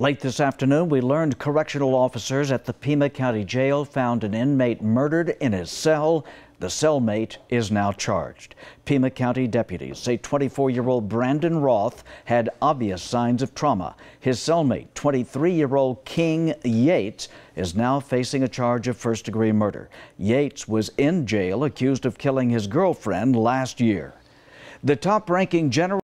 Late this afternoon, we learned correctional officers at the Pima County Jail found an inmate murdered in his cell. The cellmate is now charged. Pima County deputies say 24-year-old Branden Roth had obvious signs of trauma. His cellmate, 23-year-old King Yates, is now facing a charge of first-degree murder. Yates was in jail accused of killing his girlfriend last year. The top-ranking general